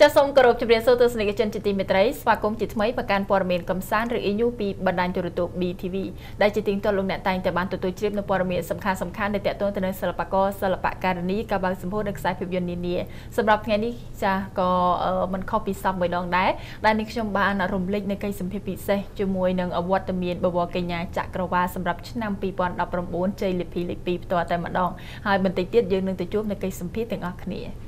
ចាសសូមគោរពជម្រាបសួរទស្សនិកជនជាទីមេត្រីស្វាគមន៍ជាថ្មីប្រកាន់ព័ត៌មានកំសាន្តឬ ENU ពីបណ្ដាញទូរទស្សន៍ BTV ដែលជាទីងទាត់លោកអ្នកតែងតែបានទទួលជ្រាបនៅព័ត៌មានសំខាន់សំខាន់ដែលទាក់ទងទៅនឹងសិល្បករសិល្បករនីការបើកសម្ពោធនៅខ្សែភាពយន្តនានាសម្រាប់ថ្ងៃនេះចាសក៏មិនខុសពីសពមួយដងដែរដែលនេះខ្ញុំបានរំលេចនៅកិច្ចសម្ភារពិសេសជាមួយនឹងអវត្តមានបវរកញ្ញាចក្រវាលសម្រាប់ឆ្នាំ2019ជ័យលាភីលេខ2ផ្ទាល់តែម្ដងហើយបន្តិចទៀតយើងនឹងទៅជួបនៅកិច្ចសម្ភារទាំងអស់គ្នា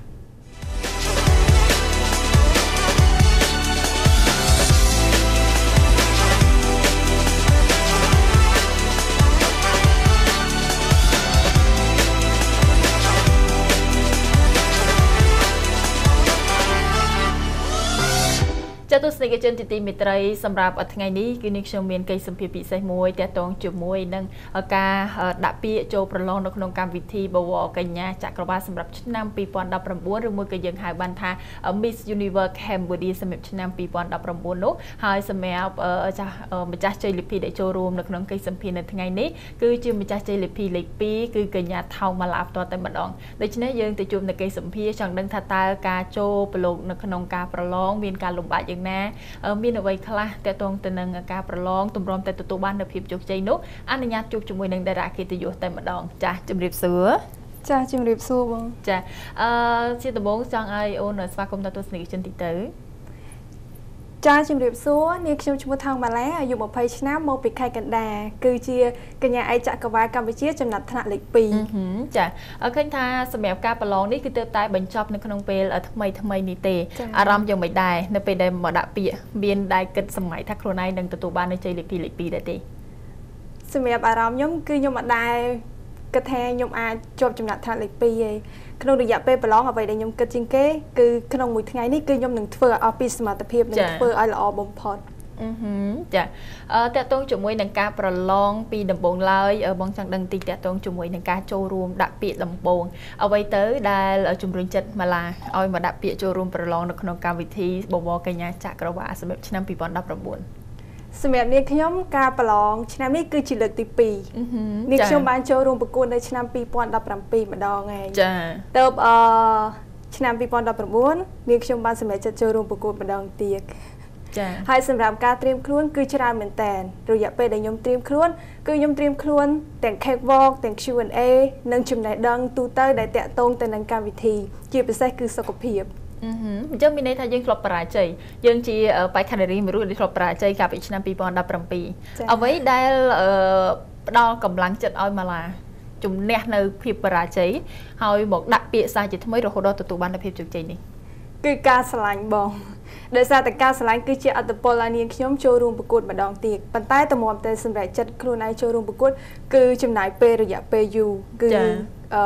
ទស្សនិកជនទីមេត្រីសម្រាប់ថ្ងៃនេះគឺនេះខ្ញុំមានកិច្ចសម្ភារពិសេសមួយតាក់ទងជាមួយនឹងការដាក់ពាក្យចូលប្រឡងនៅក្នុងកម្មវិធីបវរកញ្ញាចក្រវាលសម្រាប់ឆ្នាំ2019ឬមួយក៏យើងហៅបានថា Miss Universe Cambodia សម្រាប់ឆ្នាំ2019នោះហើយសម្រាប់ចាស់ម្ចាស់ជ័យលាភីដែលចូលរួមនៅក្នុងកិច្ចសម្ភារនៅថ្ងៃនេះគឺជាម្ចាស់ជ័យលាភីលេខ2គឺកញ្ញាថោម៉ាឡាផ្ទាល់តែម្ដងដូច្នេះយើងទៅជួបនៅកិច្ចសម្ភារចង់ដឹងថាតើការចូលប្រឡងនៅក្នុងការប្រឡងមានការលំបាកយ៉ាងណាមានអ្វីខ្លះតកតងទៅនឹងការប្រឡងទម្រាំតែទទួលបាននូវភាពជោគជ័យនោះអនុញ្ញាតជួបជាមួយនឹងតារាកិត្តិយសតែម្ដងចាស់ជំរាបសួរចាជំរាបសួរបងចាអឺជាដំបូងចង់ឲ្យអូនស្វាគមន៍ដល់ទស្សនិកជនតិចទៅ ចាជំរាបសួរនាងខ្ញុំឈ្មោះថងម៉ាឡែអាយុ20ឆ្នាំមកពីខេត្តកណ្ដាលគឺជាកញ្ញាឯកចក្រវាលកម្ពុជាចំណាត់ថ្នាក់លេខ2ចាឃើញថាសម្រាប់ការប្រឡងនេះគឺទើបតែបញ្ចប់នៅក្នុងពេលថ្មីថ្មីនេះទេអារម្មណ៍យ៉ាងមិនដែរនៅពេលដែលមកដាក់ពាក្យមានដែរគិតសម័យថាខ្លួនឯងនឹងទទួលបាននៅជ័យលេខ2លេខ2ដែរទេសម្រាប់អារម្មណ៍ខ្ញុំគឺខ្ញុំអត់ដែរ គិតថាខ្ញុំអាចជាប់ចំណាត់ថ្នាក់លេខ2ទេក្នុងរយៈពេលប្រឡងអ្វីដែលខ្ញុំគិតជាងគេគឺក្នុងមួយថ្ងៃនេះគឺខ្ញុំនឹងធ្វើឲ្យអស់ពីសមត្ថភាពនិងធ្វើឲ្យល្អបំផុតអឺចាអឺតកតងជាមួយនឹងការប្រឡងពីដំបូងឡើយបងចង់ដឹងតិចតកតងជាមួយនឹងការចូលរួមដាក់ពាក្យដំបូងអ្វីទៅដែលជំរុញចិត្តម៉ាឡាឲ្យមកដាក់ពាក្យចូលរួមប្រឡងនៅក្នុងកម្មវិធីបវរកញ្ញាចក្រវាសម្រាប់ឆ្នាំ2019 សម្រាប់នាងខ្ញុំការប្រឡងឆ្នាំនេះគឺជាលើកទី2នាងខ្ញុំបានចូលរួមប្រកួតនៅឆ្នាំ2017ម្ដងហើយចាទៅអឺឆ្នាំ2019នាងខ្ញុំបានសម្រេចចិត្តចូលរួមប្រកួតម្ដងទៀតចា៎ហើយសម្រាប់ការត្រៀមខ្លួនគឺច្រើនមែនតើរយៈពេលដែលខ្ញុំត្រៀមខ្លួនគឺខ្ញុំត្រៀមខ្លួនទាំង cakewalk ទាំង Q&A និងចំណេះដឹងទូទៅដែលតាក់ទងទៅនឹងកម្មវិធី ជាពិសេសគឺសុខភាព អញ្ចឹងមានន័យថាយើងធ្លាប់បរាជ័យយើងជាបេក្ខនារីមួយរូបដែលធ្លាប់បរាជ័យកាលពីឆ្នាំ2017អ្វីដែលផ្ដល់កម្លាំងចិត្តឲ្យម៉ាឡាជំនះនៅភាពបរាជ័យហើយមកដាក់ពាក្យសារជាថ្មីរហូតដល់ទទួលបានភាពជោគជ័យនេះគឺការឆ្លាញ់បងដោយសារតែការឆ្លាញ់គឺជាអត្តពលឲ្យនាងខ្ញុំចូលរួមប្រកួតម្ដងទៀតប៉ុន្តែតម្រាំតែសម្រាប់ចិត្តខ្លួនឯងចូលរួមប្រកួត គឺចំណាយពេលរយៈពេលយូរគឺអឺ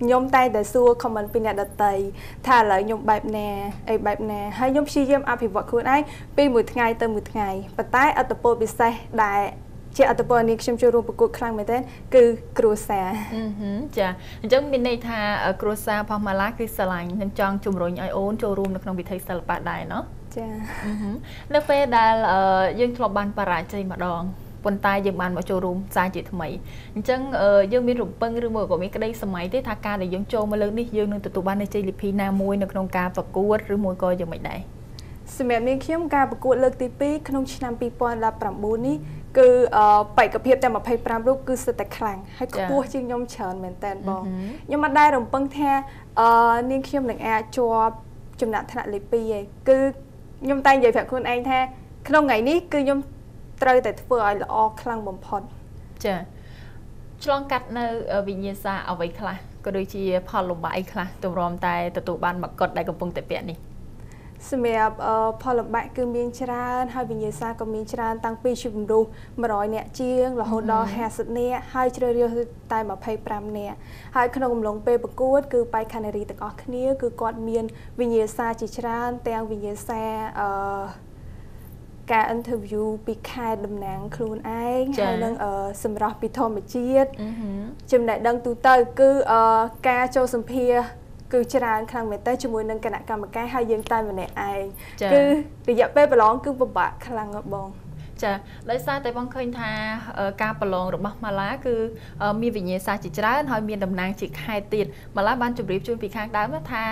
ខ្ញុំតែតែសួរ comment ពីអ្នកដតីថាឥឡូវខ្ញុំបែបណាអីបែបណាហើយខ្ញុំព្យាយាមអភិវឌ្ឍខ្លួនឯងពីមួយថ្ងៃទៅមួយថ្ងៃប៉ុន្តែអត្តពលពិសេសដែលជាអត្តពលនេះខ្ញុំចូលរួមប្រកួតខ្លាំងមែនទែនគឺគ្រួសារចាអញ្ចឹងមានន័យថាគ្រួសារផោះម៉ាឡាគឺស្រឡាញ់និងចង់ជំរុញឲ្យអូនចូលរួមនៅក្នុងវិថីសិល្បៈដែរណោះចានៅពេលដែលយើងធ្លាប់បានបរាជ័យម្ដង ប៉ុន្តែយើងបានមកចូលរួមសារជាថ្មីអញ្ចឹងយើងមានរំពឹងឬមួយក៏មានក្តីសម័យទេថាការដែលយើងចូលមកលើកនេះយើងនឹងទទួលបាននូវជ័យលាភីណាមួយនៅក្នុងការប្រកួតឬមួយក៏យ៉ាងមិនដែរសម្រាប់នាងខ្ញុំការប្រកួតលើកទី2ក្នុងឆ្នាំ2019នេះគឺបេក្ខភាពតែ25រូបគឺសិតតែខ្លាំងហើយខ្ពស់ជាងខ្ញុំច្រើនមែនតើបងខ្ញុំមិនដែររំពឹងថានាងខ្ញុំនឹងអាចជាប់ចំណាក់ថ្នាក់លេខ2ឯងគឺខ្ញុំតែនិយាយប្រាប់ខ្លួនឯងថាក្នុងថ្ងៃនេះគឺខ្ញុំ ត្រូវតែធ្វើឲ្យល្អខ្លាំងបំផុតចាឆ្លងកាត់នៅវិញ្ញាសាអ្វីខ្លះក៏ដូចជាផលលំបាកអីខ្លះទម្រាំតែទទួលបានមកុដដែលកំពុងតែពាក់នេះសម្រាប់ផលលំបាកគឺមានច្រើនហើយវិញ្ញាសាក៏មានច្រើនតាំងពីជីវមនុស្ស100នាក់ជាងរហូតដល់50នាក់ហើយជ្រើសរើសតែ25នាក់ហើយក្នុងកំឡុងពេលប្រកួតគឺបេក្ខនារីទាំងអស់គ្នា គឺគាត់មានវិញ្ញាសាជាច្រើនទាំងវិញ្ញាសាអឺ ការ interview ពីខេត្តតំណាងខ្លួនឯងហើយនឹងសម្រាប់ពីធម្មជាតិចំណេះដឹងទូទៅ គឺការចូលសម្ភារគឺច្រើនខ្លាំងមែនតើជាមួយនឹងគណៈកម្មការហើយយើងតែម្នាក់ឯងគឺរយៈពេលប្រឡងគឺពិបាកខ្លាំងបង ចាដោយសារតែបងឃើញថាការប្រឡងរបស់ម៉ាឡាគឺមានវិញ្ញាសាជាច្រើនហើយមានតំណាងជាខេត្តទៀតម៉ាឡាបានជម្រាបជូនពីខាងដើមថា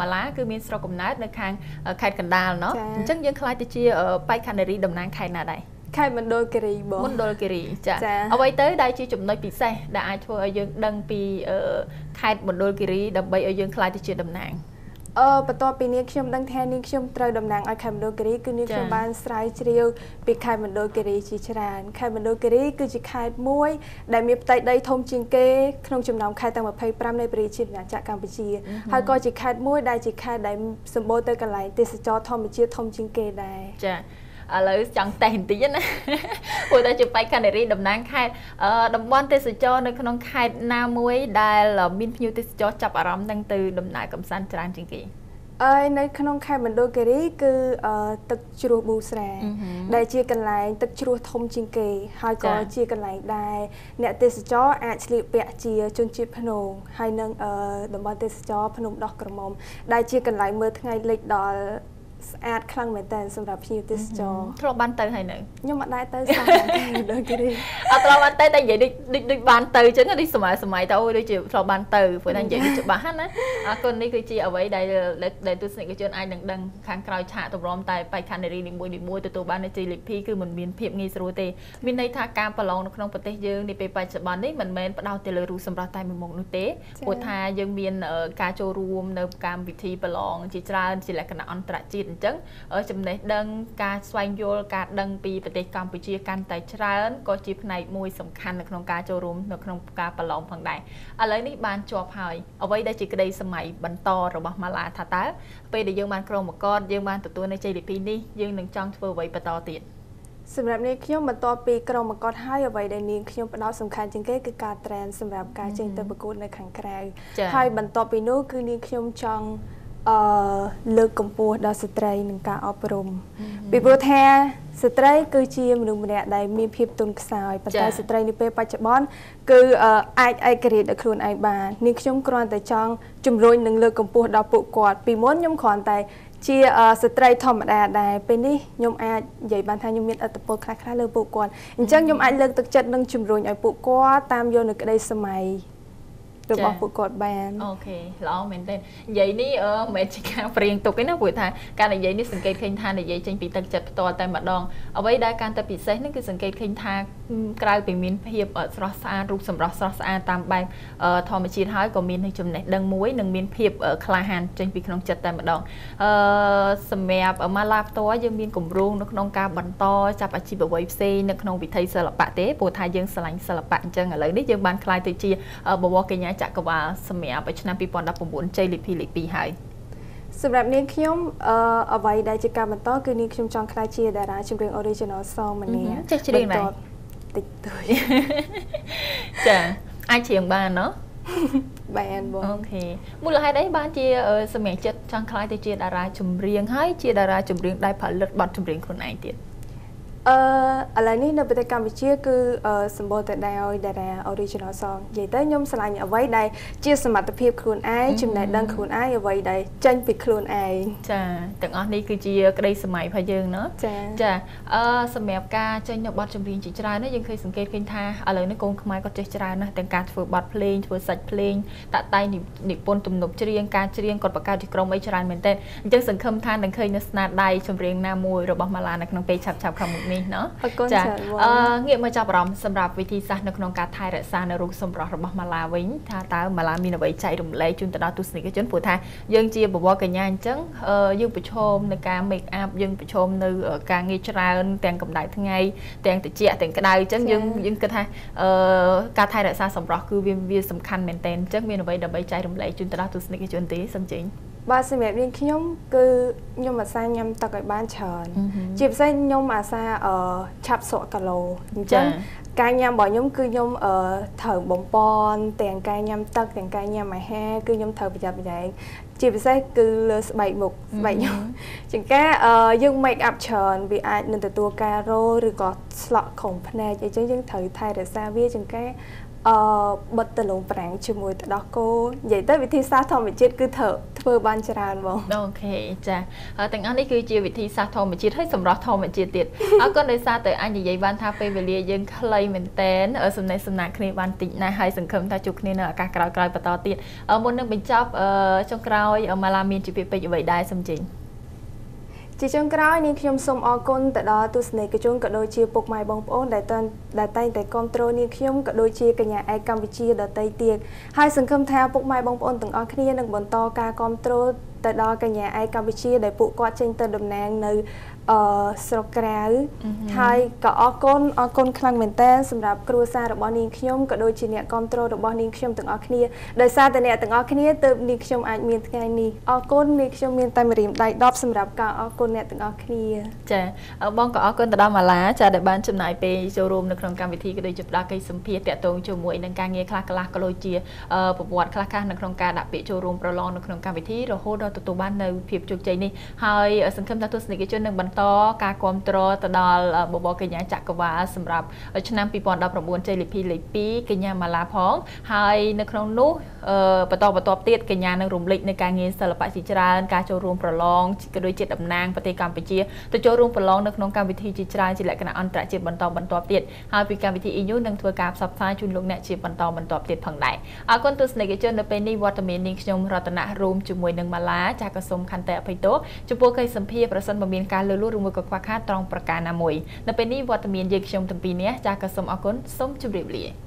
ម៉ាឡាគឺមានស្រុកកំណើតនៅខាងខេត្តកណ្ដាលเนาะអញ្ចឹងយើងខ្លាចទៅជាបេក្ខនារីតំណាងខេត្តណាដែរខេត្តមណ្ឌលគិរីបងមណ្ឌលគិរីចាអ្វីទៅដែលជាចំណុចពិសេសដែលអាចធ្វើឲ្យយើងដឹងពីខេត្តមណ្ឌលគិរីដើម្បីឲ្យយើងខ្លាចទៅជាតំណាង អឺបន្ទាប់ពីនាងខ្ញុំដឹងថានាងខ្ញុំត្រូវតំណាងឲ្យខេមណ្ឌលគិរីគឺនាងខ្ញុំបានស្រាវជ្រាវពីខេមណ្ឌលគិរីជាច្រើនខេមណ្ឌលគិរីគឺជាខេត្តមួយ ដែលមានផ្ទៃដីធំជាងគេក្នុងចំណោមខេត្តទាំង25នៃប្រជាជាតិកម្ពុជាហើយក៏ជាខេត្តមួយដែលជាខេត្តដែលសម្បូរទៅកន្លែងទេសចរធម្មជាតិធំជាងគេដែរចា ឥឡូវចង់តេស្តបន្តិចណាព្រោះតែជាបេក្ខនារីតំណាងខេត្តតំបន់ទេសចរនៅក្នុងខេត្តណាមួយដែលមានភ្ញៀវទេសចរចាប់អារម្មណ៍នឹងទៅដំណើរកំសាន្តច្រើនជាងគេអើយនៅក្នុងខេត្តមណ្ឌលគិរីគឺទឹកជ្រោះប៊ូស្រាដែលជាកន្លែងទឹកជ្រោះធំជាងគេហើយក៏ជាកន្លែងដែរអ្នកទេសចរអាចឆ្លៀកពាក់ជាជនជាតិភ្នងហើយនឹងតំបន់ទេសចរភ្នំដោះក្រមុំដែលជាកន្លែងមើលថ្ងៃលិចដល់ ស្អាតខ្លាំងមែនតើសម្រាប់ភ្ញៀវទេសចរធ្លាប់បានទៅហើយនៅខ្ញុំអត់ដែរទៅសោះដូចគេអត់ធ្លាប់បានទៅតែនិយាយដូចដូចបានទៅអញ្ចឹងដូចសម័យសម័យទៅអូដូចជាធ្លាប់បានទៅព្រោះតែនិយាយច្បាស់ណាអរគុណនេះគឺជាអ្វីដែលដែលទស្សនិកជនអាចនឹងដឹងខាងក្រោយឆាកទម្រាំតែបេក្ខនារីនីមួយនីមួយទទួលបាននៅជ័យលាភីគឺมันមានភាពងាយស្រួលទេមានន័យថាការប្រឡងនៅក្នុងប្រទេសយើងនាពេលបច្ចុប្បន្ននេះមិនមែនផ្ដោតទៅលើរូបសម្រស់តែមួយមុខនោះទេព្រោះថាយើងមានការចូលរួមនៅកម្មវិធីប្រឡងជាច្រើនជាលក្ខណៈអន្តរជាតិអញ្ចឹងចំណេះដឹងការស្វែងយល់ការដឹងពីប្រទេសកម្ពុជាកាន់តែច្រើនក៏ជាផ្នែកមួយសំខាន់នៅក្នុងការចូលរួមនៅក្នុងការប្រឡងផងដែរឥឡូវនេះបានជាប់ហើយអ្វីដែលជាក្តីសម័យបន្តរបស់ម៉ាឡាថាតើពេលដែលយើងបានក្រុមមកកតយើងបានទទួលនៅជ័យលាភីនេះយើងនឹងចង់ធ្វើអ្វីបន្តទៀតសម្រាប់នាងខ្ញុំបន្ទាប់ពីក្រុមមកកត់ហើយអ្វីដែលនាងខ្ញុំផ្ដោតសំខាន់ជាងគេគឺការ train សម្រាប់ការចេញទៅប្រកួតនៅខាងក្រៅហើយបន្ទាប់ពីនោះគឺនាងខ្ញុំចង់ អឺលើកកម្ពស់ដល់ស្ត្រីនឹងការអប់រំពីព្រោះថាស្ត្រីគឺជាមនុស្សម្នាក់ដែលមានភាពទន់ខ្សោយប៉ុន្តែស្ត្រីនាពេលបច្ចុប្បន្នគឺអាចឯករាជ្យដោយខ្លួនឯងបាននាងខ្ញុំគ្រាន់តែចង់ជំរុញនិងលើកកម្ពស់ដល់ពួកគាត់ពីមុនខ្ញុំគ្រាន់តែជាស្ត្រីធម្មតាដែរពេលនេះខ្ញុំអាចនិយាយបានថាខ្ញុំមានអត្តពលខ្លះៗលើពួកគាត់អញ្ចឹងខ្ញុំអាចលើកទឹកចិត្តនិងជំរុញឲ្យពួកគាត់តាមយកនៅក្តីសម័យ របស់ពួកគាត់បានអូខេល្អមែនទែននិយាយនេះអឺមិនមែនជាការព្រៀងទុកទេណាព្រោះថាការនិយាយនេះសង្កេតឃើញថានិយាយចេញពីទឹកចិត្តផ្ទាល់តែម្ដងអ្វីដែលកាន់តែពិសេសនេះគឺសង្កេតឃើញថាក្រៅពីមានភាពស្រស់ស្អាតរូបសម្រស់ស្រស់ស្អាតតាមបែបធម្មជាតិហើយក៏មានចំណេះដឹងមួយនិងមានភាពក្លាហានចេញពីក្នុងចិត្តតែម្ដងអឺសម្រាប់ម៉ាឡាផ្ទាល់យើងមានគម្រោងនៅក្នុងការបន្តចាប់អាជីពអ្វីផ្សេងនៅក្នុងវិថីសិល្បៈទេព្រោះថាយើងស្រឡាញ់សិល្បៈអញ្ចឹងឥឡូវនេះយើងបានខ្លាយទៅជាបវរកញ្ញាចក្រវាលសម្រាប់ឆ្នាំ2019ជ័យលីភីលេខ2ហើយសម្រាប់នាងខ្ញុំអឺអ្វីដែលជាកម្មបន្តគឺនាងខ្ញុំចង់ក្លាយជាតារាចម្រៀង original song ម្នាក់ចេះច្រៀងបានតិចតួចចាអាចច្រៀងបានណោះបានបងអូខេមូលហេតុអីបានជាសម្រាប់ចិត្តចង់ក្លាយទៅជាតារាចម្រៀងហើយជាតារាចម្រៀងដែលផលិតបទចម្រៀងខ្លួនឯងទៀត អឺឥឡូវនេះនៅប្រទេសកម្ពុជាគឺសម្បូរទៅដោយតារា original song និយាយទៅខ្ញុំឆ្លាញ់អ្វីដែលជាសមត្ថភាពខ្លួនឯងចំណេះដឹងខ្លួនឯងអ្វីដែលចេញពីខ្លួនឯងចាទាំងអស់នេះគឺជាក្តីសម័យរបស់យើងเนาะចាចាអឺសម្រាប់ការចេញនៅបទចម្រៀងជាច្រើននេះយើងឃើញសង្កេតឃើញថាឥឡូវនេះកូនខ្មែរក៏ចេះច្រើនណាស់ទាំងការធ្វើបទភ្លេងធ្វើសាច់ភ្លេងតាក់តែងនិពន្ធទំនុកច្រៀងការច្រៀងគាត់បង្កើតជាក្រុមអីច្រើនមែនទែនអញ្ចឹងសង្ឃឹមថានឹងឃើញនៅស្នាដៃចម្រៀងណាមួយរបស់ម៉ាឡានៅក្នុងពេលឆាប់ឆាប់ខាងមុខនេះ េះនេះណាចាអឺងាកមកចាប់អារម្មណ៍សម្រាប់វិធីសាស្ត្រនៅក្នុងការថែរក្សានៅរូបសម្រស់របស់ម៉ាឡាវិញថាតើម៉ាឡាមានអ្វីចែករំលែកជូនទៅដល់ទស្សនិកជនព្រោះថាយើងជាបវរកញ្ញាអញ្ចឹងយើងប្រឈមនៅការ make up យើងប្រឈមនៅការងារច្រើនទាំងកម្ដៅថ្ងៃទាំងត្រជាក់ទាំងក្ដៅអញ្ចឹងយើងយើងគិតថាអឺការថែរក្សាសម្រស់គឺវាវាសំខាន់មែនតើអញ្ចឹងមានអ្វីដើម្បីចែករំលែកជូនទៅដល់ទស្សនិកជនទេសឹងជិញ បាទសម្រាប់នាងខ្ញុំគឺខ្ញុំអាសាញ៉ាំទឹកឲ្យបានច្រើនជាពិសេសខ្ញុំអាសាអឺឆាប់សក់គីឡូអញ្ចឹងការញ៉ាំរបស់ខ្ញុំគឺខ្ញុំអឺត្រូវបំពន់ទាំងការញ៉ាំទឹកទាំងការញ៉ាំអាហារគឺខ្ញុំត្រូវប្រយ័ត្នប្រយែងជាពិសេសគឺលើស្បែកមុខស្បែកខ្ញុំជាងការអឺយើង make up ច្រើនវាអាចនឹងទទួលការរោឬក៏ស្លក់ក្រុមភ្នែកអីចឹងយើងត្រូវថែរក្សាវាជាងការ អអឺបិទតលងប្រាំងជាមួយទឹកដោះគោនិយាយទៅវិធីសាស្ត្រធម្មជាតិគឺធ្វើធ្វើបានច្រើនបងអូខេចាទាំងអស់នេះគឺជាវិធីសាស្ត្រធម្មជាតិហើយសម្រាប់ធម្មជាតិទៀតអរគុណដោយសារតែអញនិយាយបានថាពេលវេលាយើងខ្លីមែនតែនសំណេះសំណាក់គ្នាបានតិចណាស់ហើយសង្ឃឹមថាជួបគ្នានៅឱកាសក្រោយៗបន្តទៀតមុននឹងបញ្ចប់ចុងក្រោយម៉ាឡាមានជាពាក្យពេចន៍អ្វីដែរសំចេញ ជាចុងក្រោយនាងខ្ញុំសូមអរគុណទៅដល់ទស្សនិកជនក៏ដូចជាពុកម៉ែបងប្អូនដែលដែលតែងតែគ្រប់គ្រងនាងខ្ញុំក៏ដូចជាកញ្ញាឯកកម្ពុជាដទៃទៀតហើយសង្ឃឹមថាពុកម៉ែបងប្អូនទាំងអស់គ្នានឹងបន្តការគ្រប់គ្រង ទៅដល់កញ្ញាឯកកម្ពុជាដែលពួកគាត់ចេញទៅតំណាងនៅអឺស្រុកក្រៅហើយក៏អរគុណអរគុណខ្លាំងមែនតើសម្រាប់គ្រួសាររបស់នាងខ្ញុំក៏ដូចជាអ្នកគ្រប់គ្រងរបស់នាងខ្ញុំទាំងអស់គ្នាដោយសារតែអ្នកទាំងអស់គ្នាទើបនាងខ្ញុំអាចមានថ្ងៃនេះអរគុណនាងខ្ញុំមានតែម្រាមដៃ10សម្រាប់ការអរគុណអ្នកទាំងអស់គ្នាចាបងក៏អរគុណទៅដល់ម៉ាឡាចាដែលបានចំណាយពេលចូលរួមនៅក្នុងកម្មវិធីក៏ដូចជាផ្ដល់កិច្ចសម្ភារតាក់ទងជាមួយនឹងការងារខ្លះខ្លះក៏ដូចជាប្រវត្តិខ្លះខ្លះនៅក្នុងការដាក់ពាក្យចូលរួមប្រឡងនៅក្នុងកម្មវិធីរហូតដល់ទទួលបាននៅភាពជោគជ័យនេះហើយសង្ឃឹមថាទស្សនិកជននឹងបន្តការគ្រប់គ្រងទៅដល់បបរកញ្ញាចក្រវាលសម្រាប់ឆ្នាំ2019ជ័យលាភីលេខ2កញ្ញាម៉ាឡាផងហើយនៅក្នុងនោះបន្តបន្តទៀតកញ្ញានឹងរំលេចនៅការងារសិល្បៈជាច្រើនការចូលរួមប្រឡងក៏ដូចជាតំណាងប្រទេសកម្ពុជាទៅចូលរួមប្រឡងនៅក្នុងកម្មវិធីជាច្រើនជាលក្ខណៈអន្តរជាតិបន្តបន្តទៀតហើយពីកម្មវិធី EU នឹងធ្វើការផ្សព្វផ្សាយជូនលោកអ្នកជាបន្តបន្តទៀតផងដែរអរគុណទស្សនិកជននៅពេលនេះវត្តមាននាងខ្ញុំរតនៈរួមជាមួយនឹងម៉ាឡាចាក៏សូមខន្តីអភ័យទោសចំពោះកិច្ចសម្ភារប្រសិនបើមានការលើលួសឬមួយក៏ខ្វះខាតត្រង់ប្រការណាមួយនៅពេលនេះវត្តមានយើងខ្ញុំទាំងពីរនាក់ចាក៏សូមអរគុណសូមជម្រាបលា